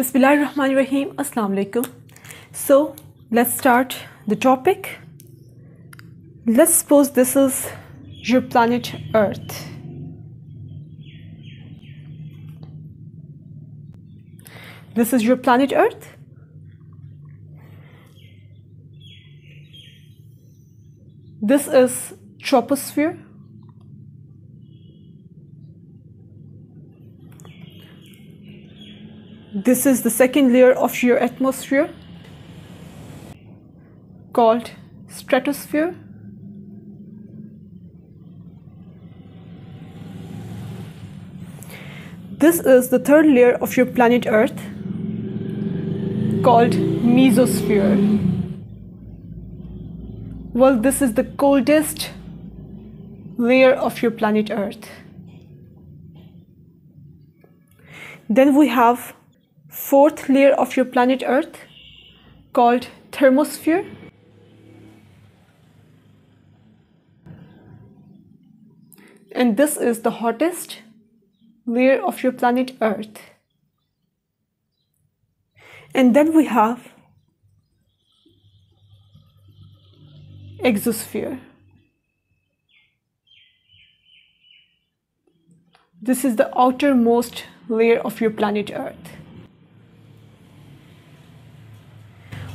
Bismillahirrahmanirrahim. Assalamu alaikum. So let's start the topic. Let's suppose this is your planet Earth. This is your planet Earth. This is troposphere. This is the second layer of your atmosphere called stratosphere. This is the third layer of your planet Earth called mesosphere. Well, this is the coldest layer of your planet Earth. Then we have fourth layer of your planet Earth called thermosphere. And this is the hottest layer of your planet Earth. And then we have exosphere. This is the outermost layer of your planet Earth.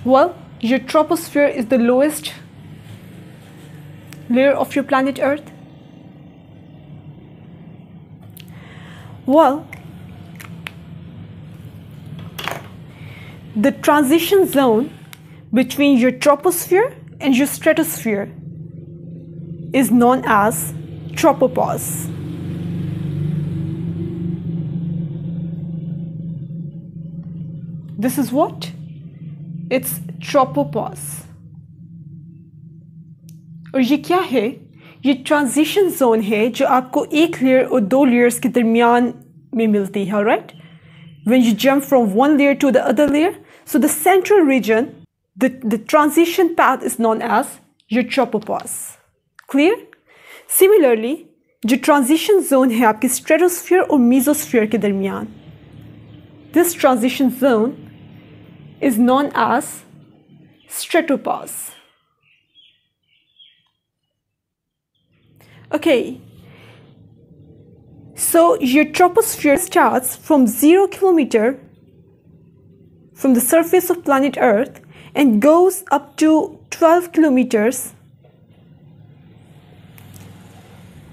Well, your troposphere is the lowest layer of your planet Earth. Well, the transition zone between your troposphere and your stratosphere is known as tropopause. This is what? It's tropopause. और ये क्या है ये transition zone है जो आपको एक layer और दो लेयर्स के दरमियान में मिलती है right when you jump from one layer to the other layer so the central region the, the transition path is known as your tropopause clear similarly जो ट्रांजिशन जोन है आपके स्ट्रेटोस्फीयर और मीजोस्फीयर के दरमियान this transition zone is known as stratopause Okay, so your troposphere starts from 0 kilometer from the surface of planet Earth and goes up to 12 kilometers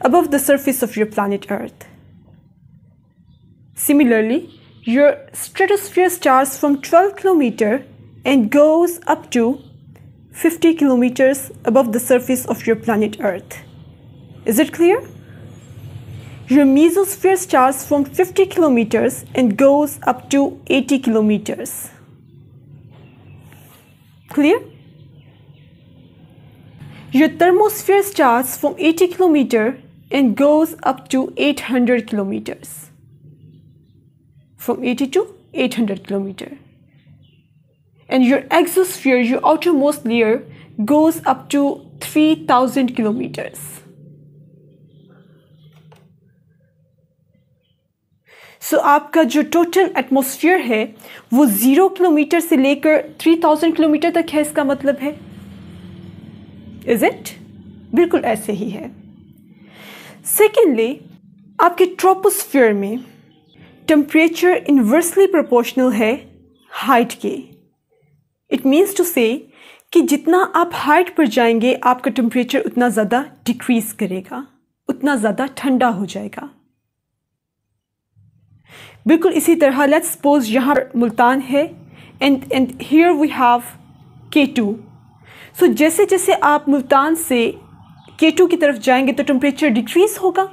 above the surface of your planet Earth. Similarly, your stratosphere starts from 12 kilometer and goes up to 50 kilometers above the surface of your planet Earth. Is it clear? Your mesosphere starts from 50 kilometers and goes up to 80 kilometers. Clear? Your thermosphere starts from 80 kilometer and goes up to 800 kilometers. From 80 to 800 kilometer. And your exosphere, your outermost layer, goes up to 3000 kilometers. So so, आपका जो total atmosphere है वो zero kilometre से लेकर three thousand kilometre तक है इसका मतलब है इज़ इट बिल्कुल ऐसे ही है सेकेंडली आपके ट्रोपोस्फियर में टेम्परेचर इन्वर्सली प्रोपोर्शनल है हाइट के. इट मीन्स टू से कि जितना आप हाइट पर जाएँगे, आपका टेम्परेचर उतना ज़्यादा डिक्रीज करेगा, उतना ज़्यादा ठंडा हो जाएगा. बिल्कुल इसी तरह लेट्स सपोज़ यहाँ मुल्तान है and and here we have K two so जैसे जैसे आप मुल्तान से के टू की तरफ़ जाएँगे तो टेम्परेचर डिक्रीज होगा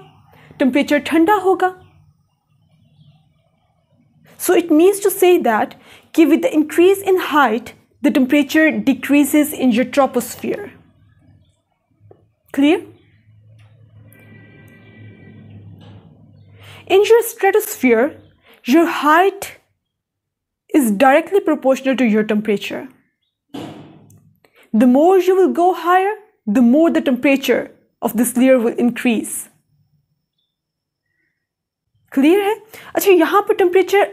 टेम्परेचर ठंडा होगा so it means to say that कि with the increase in height the temperature decreases in your troposphere clear In your stratosphere, your height is directly proportional to your temperature. The more you will go higher, the more the temperature of this layer will increase. Clear है अच्छा यहाँ पर temperature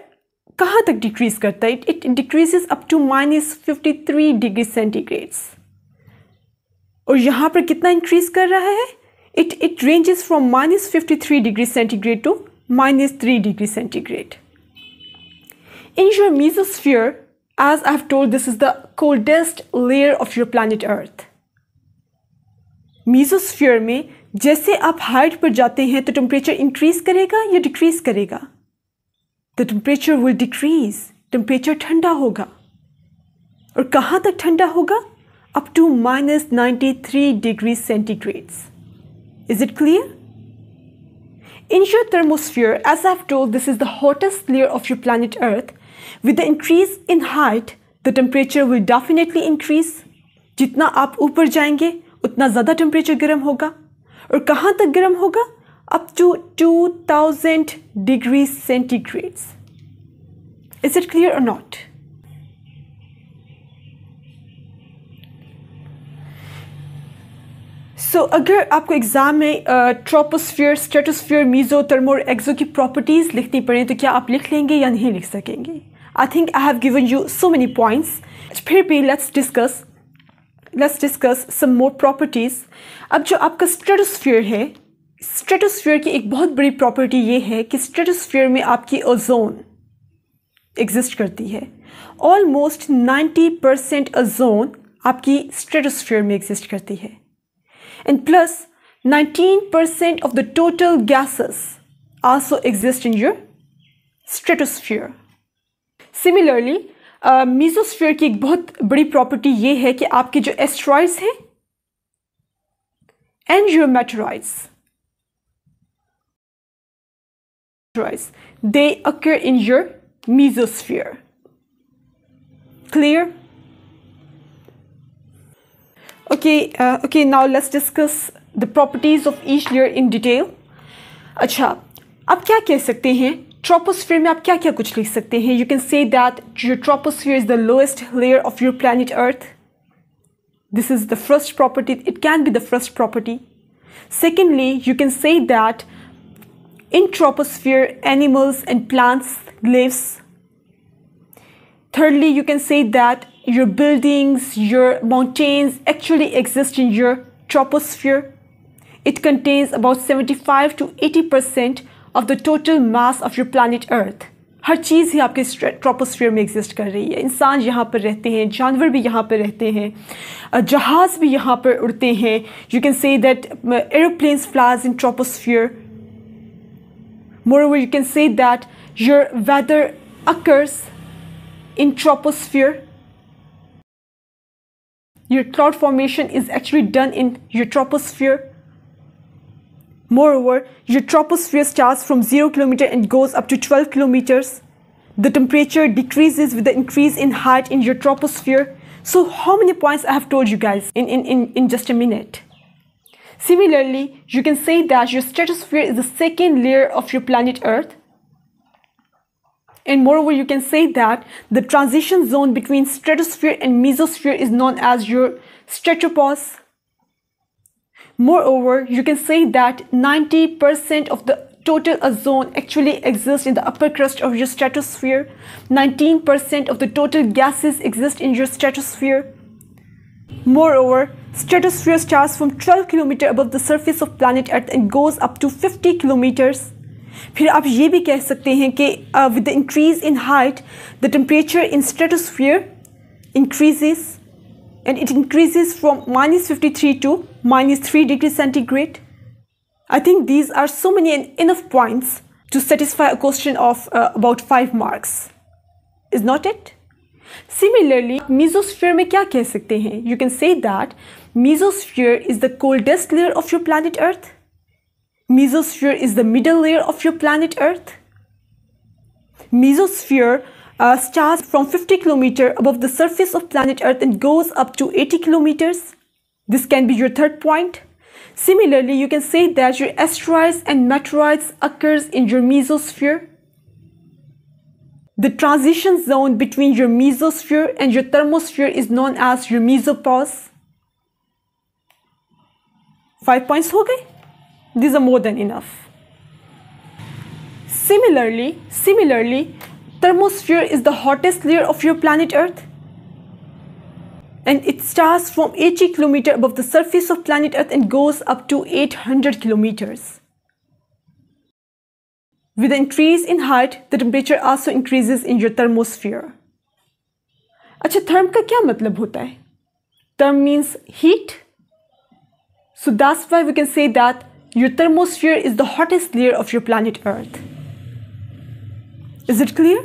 कहाँ तक decrease करता है? It it decreases up to minus fifty three degree centigrades और यहाँ पर कितना इंक्रीज कर रहा है? It it ranges from minus fifty three degree centigrade to minus three degree centigrade in your mesosphere, as I have told, this is the coldest layer of your planet earth. Mesosphere में जैसे आप height पर जाते हैं तो temperature increase करेगा या decrease करेगा? The temperature will decrease temperature ठंडा होगा। और कहाँ तक ठंडा होगा? Up to minus ninety three degree centigrade is it clear in your thermosphere as I told this is the hottest layer of your planet earth with the increase in height the temperature will definitely increase जितना आप ऊपर जाएँगे, उतना ज़्यादा temperature गर्म होगा। और कहाँ तक गर्म होगा? Up to 2000 degree centigrades is it clear और नॉट सो अगर आपको एग्ज़ाम में ट्रोपोस्फियर स्टेटोस्फियर मीजो थर्मो और एक्जो की प्रॉपर्टीज़ लिखनी पड़े तो क्या आप लिख लेंगे या नहीं लिख सकेंगे? I think I have given you so many points फिर भी let's discuss let's discuss some more properties अब जो आपका स्ट्रेटोस्फियर है स्ट्रेटोस्फियर की एक बहुत बड़ी प्रॉपर्टी ये है कि स्ट्रेटोस्फियर में आपकी ओजोन एग्जिस्ट करती है। ऑलमोस्ट 90 परसेंट ओजोन आपकी स्ट्रेटोस्फियर में एग्जिस्ट करती है। And plus 19% of the total gases also exist in your stratosphere. Similarly mesosphere की एक बहुत बड़ी प्रॉपर्टी ये है कि आपके जो एस्ट्रॉइड्स हैं and your meteoroids they occur in your mesosphere. Clear? Okay, uh, okay, now let's discuss the properties of each layer in detail. अच्छा आप क्या कह सकते हैं ट्रोपोस्फियर में आप क्या क्या कुछ लिख सकते हैं you can say that your troposphere is the lowest layer of your planet earth this is the first property it can be the first property secondly you can say that in troposphere animals and plants lives thirdly you can say that your buildings, your mountains actually exist in your troposphere. It contains about 75 to 80% of the total mass of your planet Earth. हर चीज़ ही आपके troposphere में exist कर रही है इंसान यहाँ पर रहते हैं जानवर भी यहाँ पर रहते हैं जहाज़ भी यहाँ पर उड़ते हैं यू कैन से that aeroplanes flies in troposphere moreover you can say that your weather occurs in troposphere your cloud formation is actually done in your troposphere. Moreover, your troposphere starts from 0 kilometer and goes up to 12 kilometers. The temperature decreases with the increase in height in your troposphere. So how many points I have told you guys in, in, in, in just a minute? Similarly, you can say that your stratosphere is the second layer of your planet Earth and moreover, you can say that the transition zone between stratosphere and mesosphere is known as your stratopause. Moreover, you can say that 90% of the total ozone actually exists in the upper crust of your stratosphere. 19% of the total gases exist in your stratosphere. Moreover, stratosphere starts from 12 km above the surface of planet Earth and goes up to 50 kilometers. फिर आप ये भी कह सकते हैं कि with the increase in height the temperature in stratosphere increases and it increases from minus 53 to minus 3 degrees centigrade. I think these are so many and enough points to satisfy a question of uh, about 5 marks. Is not it? Similarly, mesosphere में क्या कह सकते हैं? You can say that mesosphere is the coldest layer of your planet Earth. Mesosphere is the middle layer of your planet Earth. Mesosphere uh, starts from 50 kilometer above the surface of planet Earth and goes up to 80 kilometers. This can be your third point. Similarly, you can say that your asteroids and meteorites occurs in your mesosphere. The transition zone between your mesosphere and your thermosphere is known as your mesopause. Five points, okay? these are more than enough. Similarly, similarly, thermosphere is the hottest layer of your planet Earth and it starts from 80 km above the surface of planet Earth and goes up to 800 kilometers. With the increase in height, the temperature also increases in your thermosphere. अच्छा therm का क्या मतलब होता है? Therm means heat So that's why we can say that your thermosphere is the hottest layer of your planet Earth. Is it clear?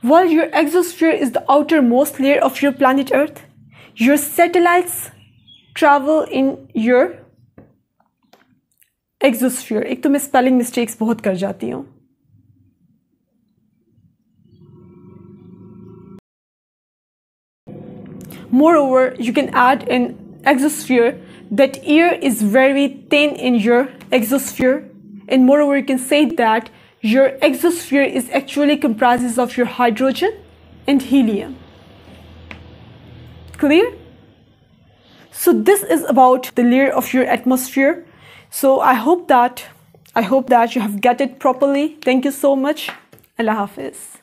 While your exosphere is the outermost layer of your planet Earth, your satellites travel in your exosphere. एक तो मैं spelling mistakes बहुत कर जाती हूँ Moreover, you can add an exosphere that air is very thin in your exosphere and moreover you can say that your exosphere is actually comprises of your hydrogen and helium. Clear? So this is about the layer of your atmosphere. So I hope that I hope that you have got it properly. Thank you so much. Allah Hafiz.